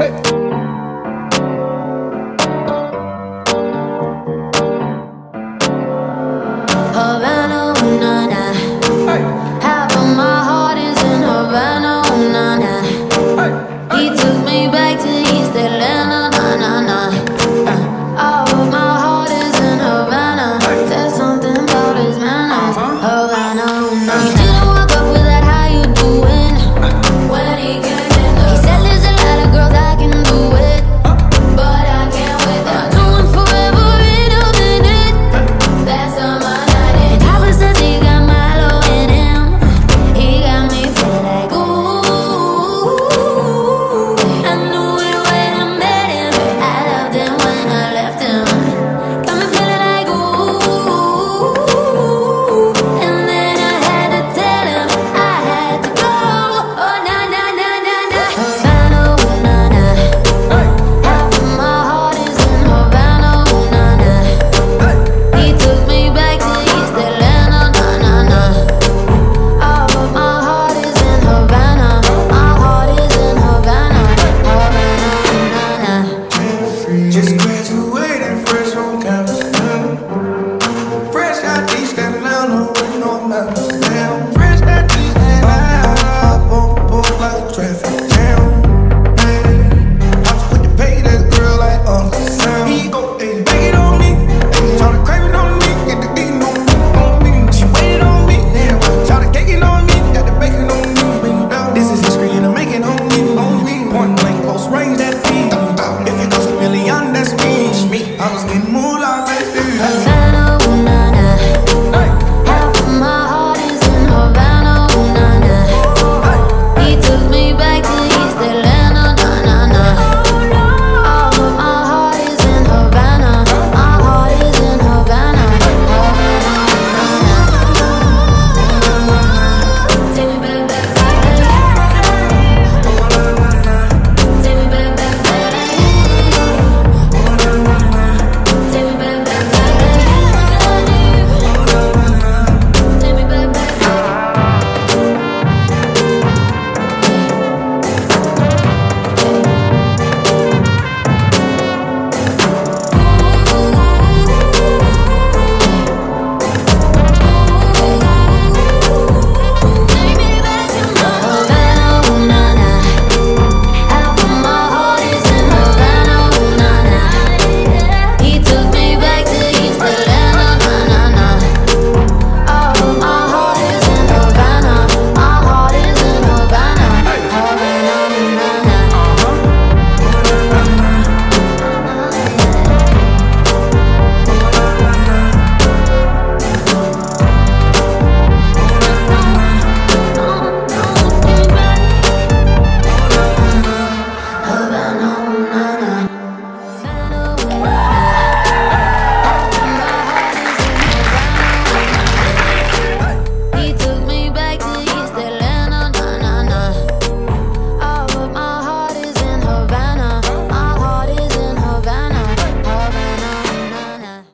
Hey. Havana, ooh, na, na. Hey. Half of my heart is in Havana, ooh, na, na.